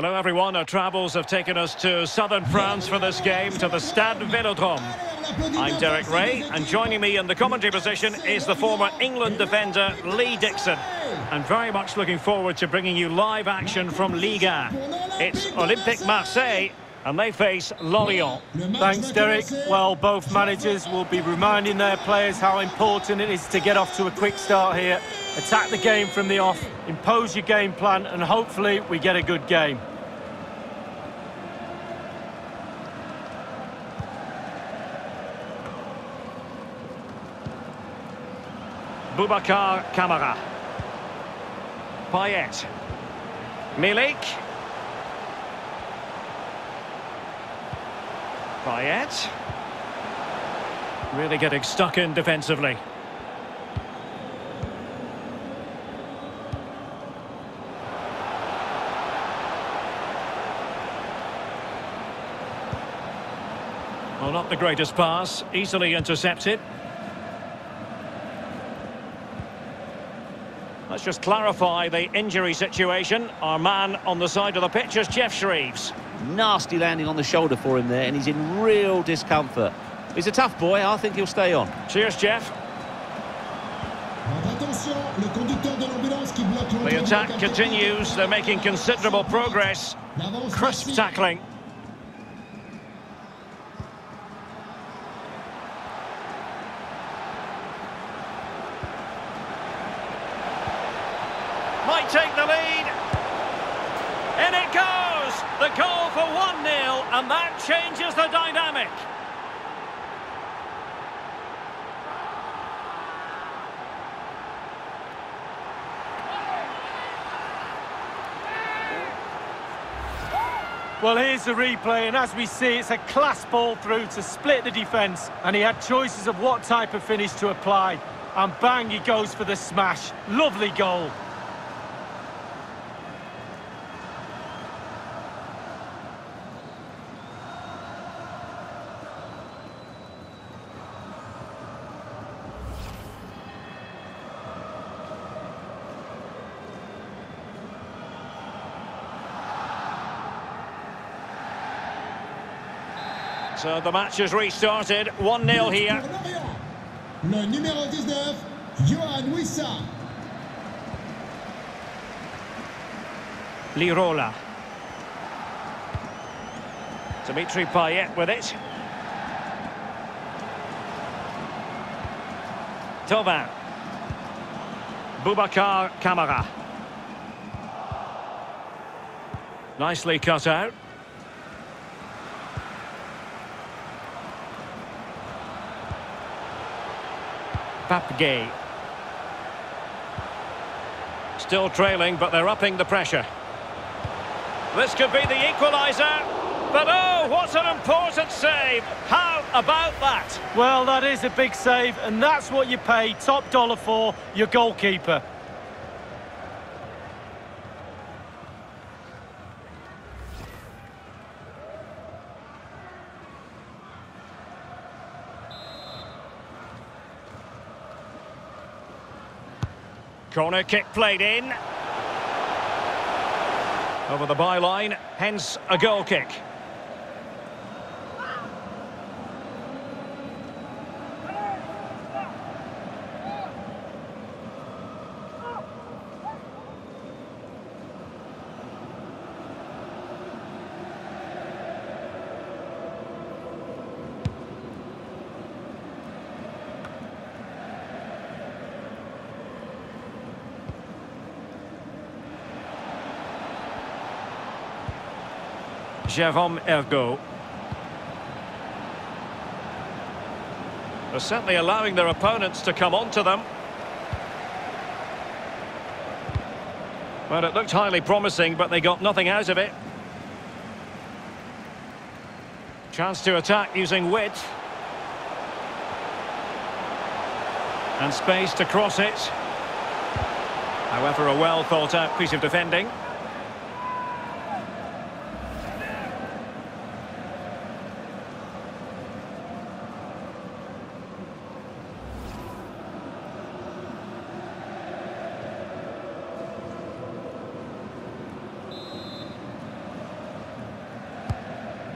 Hello everyone, our travels have taken us to southern France for this game, to the Stade Velodrome. I'm Derek Rae, and joining me in the commentary position is the former England defender Lee Dixon. And very much looking forward to bringing you live action from Liga. It's Olympique Marseille, and they face Lorient. Thanks, Derek. Well, both managers will be reminding their players how important it is to get off to a quick start here. Attack the game from the off, impose your game plan, and hopefully we get a good game. Boubacar Kamara. Payet. Milik. Payet. Really getting stuck in defensively. Well, not the greatest pass, easily intercepted. Let's just clarify the injury situation. Our man on the side of the pitch is Jeff Shreeves. Nasty landing on the shoulder for him there, and he's in real discomfort. He's a tough boy. I think he'll stay on. Cheers, Jeff. The attack continues. They're making considerable progress. Crisp tackling. Might take the lead. In it goes! The goal for 1-0, and that changes the dynamic. Well, here's the replay, and as we see, it's a class ball through to split the defence, and he had choices of what type of finish to apply. And bang, he goes for the smash. Lovely goal. So the match has restarted. 1-0 here. Le numéro 19, Yoane Wissa. Lirola. Dimitri Payet with it. Thauvin. Boubacar Kamara. Nicely cut out. Pape Still trailing, but they're upping the pressure. This could be the equaliser. But oh, what an important save. How about that? Well, that is a big save, and that's what you pay top dollar for, your goalkeeper. Corner kick played in. Over the byline, hence a goal kick. Jérôme Hergault. They're certainly allowing their opponents to come onto them. Well, it looked highly promising, but they got nothing out of it. Chance to attack using width. And space to cross it. However, a well thought out piece of defending.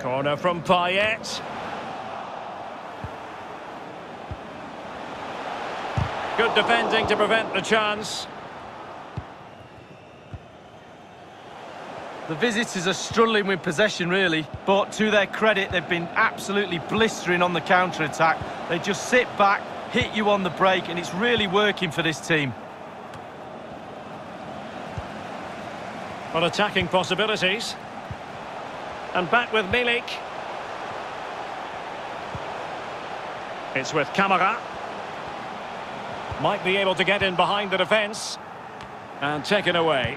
Corner from Payet. Good defending to prevent the chance. The visitors are struggling with possession, really, but to their credit, they've been absolutely blistering on the counter-attack. They just sit back, hit you on the break, and it's really working for this team. Well, attacking possibilities. And back with Milik. It's with Kamara. Might be able to get in behind the defence. And taken away.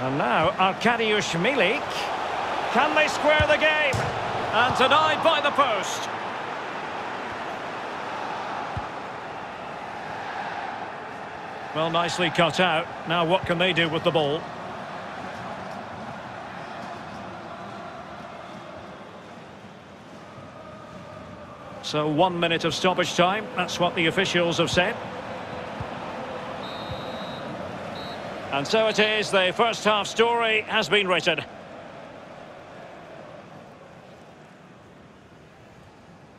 And now Arkadiusz Milik. Can they square the game? And denied by the post. Well, nicely cut out. Now what can they do with the ball? So one minute of stoppage time. That's what the officials have said. And so it is, the first half story has been written.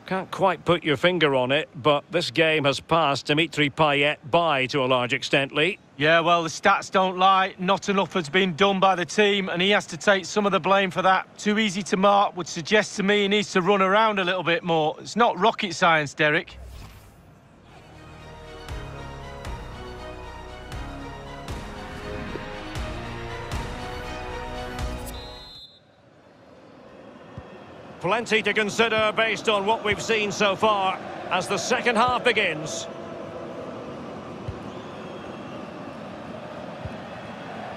Can't quite put your finger on it, but this game has passed Dimitri Payet by to a large extent, Lee. Yeah, well, the stats don't lie. Not enough has been done by the team, and he has to take some of the blame for that. Too easy to mark would suggest to me he needs to run around a little bit more. It's not rocket science, Derek. Plenty to consider based on what we've seen so far as the second half begins.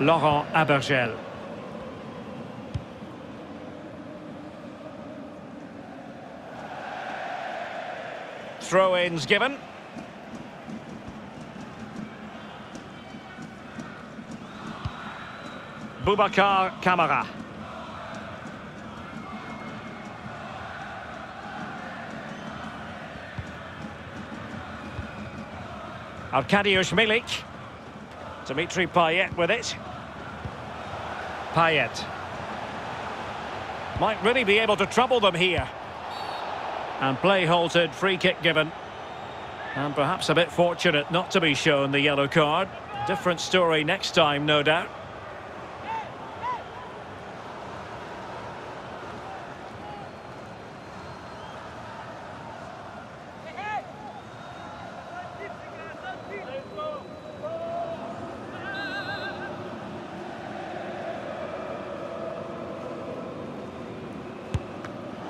Laurent Abergel. Throw-ins given. Boubacar Kamara. Arkadiusz Milik. Dimitri Payet with it. Payet. Might really be able to trouble them here. And play halted, free kick given. And perhaps a bit fortunate not to be shown the yellow card. Different story next time, no doubt.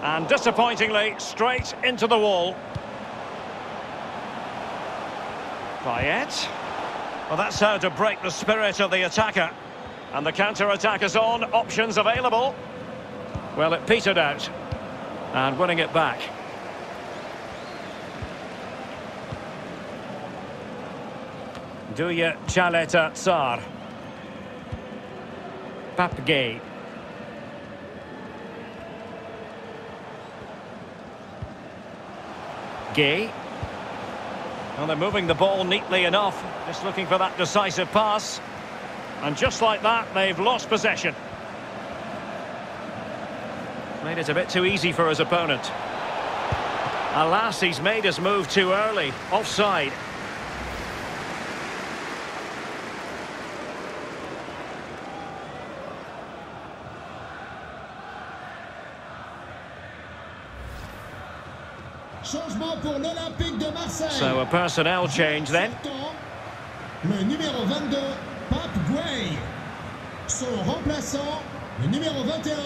And disappointingly, straight into the wall. Payet. Well, that's how to break the spirit of the attacker. And the counter-attack is on, options available. Well, it petered out. And winning it back. Douye Chaleta Tsar. Pape Gueye. Well, they're moving the ball neatly enough. Just looking for that decisive pass. And just like that, they've lost possession. Made it a bit too easy for his opponent. Alas, he's made his move too early. Offside. So a personnel change then. Le numéro 22, Pape Gueye. Son remplaçant, le numéro 21,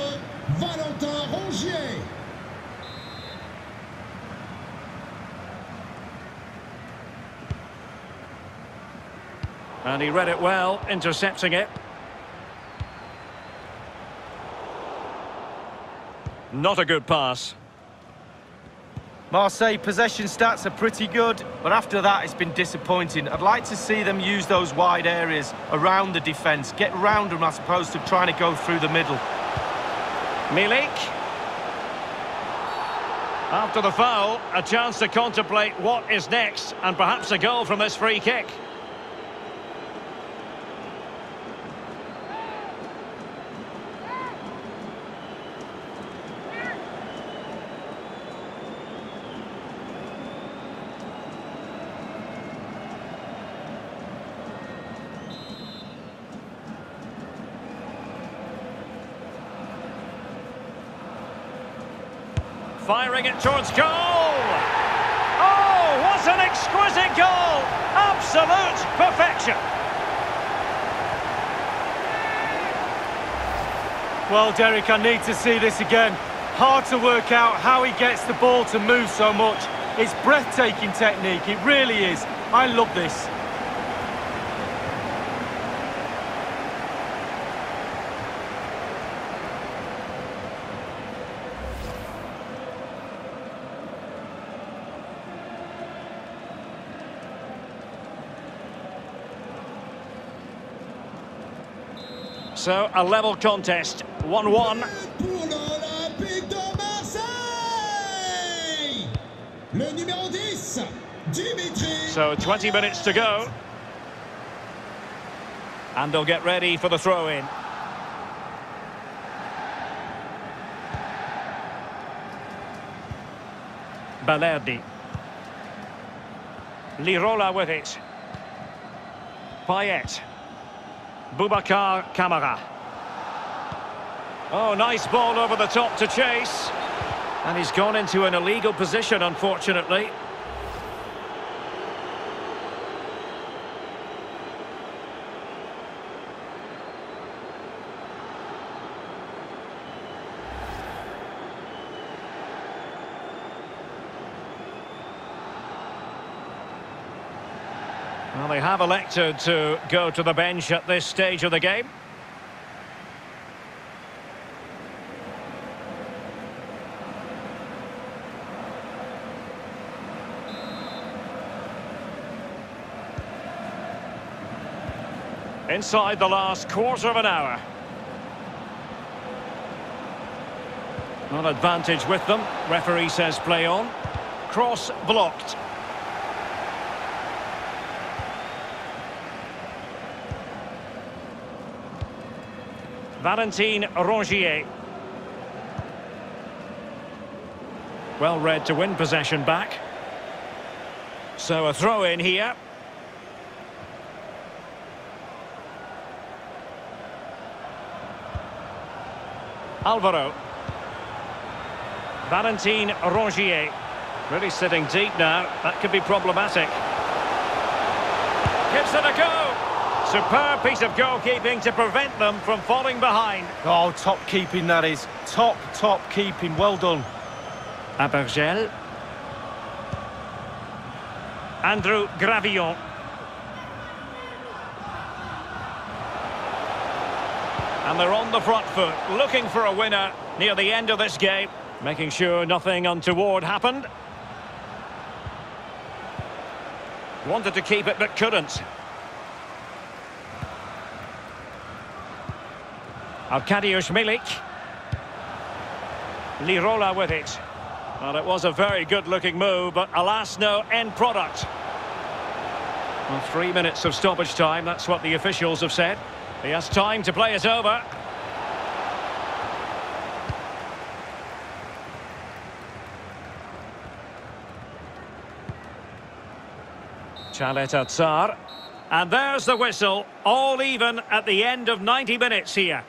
Valentin Rongier. And he read it well, intercepting it. Not a good pass. Marseille possession stats are pretty good, but after that it's been disappointing. I'd like to see them use those wide areas around the defence, get round them as opposed to trying to go through the middle. Milik. After the foul, a chance to contemplate what is next, and perhaps a goal from this free kick. Firing it towards goal. Oh, what an exquisite goal! Absolute perfection. Well, Derek, I need to see this again. Hard to work out how he gets the ball to move so much. It's breathtaking technique, it really is. I love this. So, a level contest, 1-1. Pour l'Olympique de Marseille Le numéro 10, Dimitri So 20 minutes to go. And they'll get ready for the throw-in. Balerdi. Lirola with it. Payet. Boubacar Kamara. Oh, nice ball over the top to chase. And he's gone into an illegal position, unfortunately. Well, have elected to go to the bench at this stage of the game. Inside the last quarter of an hour. Not advantage with them. Referee says play on. Cross blocked. Valentin Rongier. Well read to win possession back. So a throw in here. Alvaro. Valentin Rongier. Really sitting deep now. That could be problematic. Gives it a go. Superb piece of goalkeeping to prevent them from falling behind. Oh, top keeping that is. Top, top keeping. Well done. Abergel. Andreaw Gravillon. And they're on the front foot, looking for a winner near the end of this game, making sure nothing untoward happened. Wanted to keep it, but couldn't. Arkadiusz Milik. Lirola with it. Well, it was a very good-looking move, but alas, no end product. Well, three minutes of stoppage time, that's what the officials have said. He has time to play it over. Ćaleta-Car. And there's the whistle, all even at the end of 90 minutes here.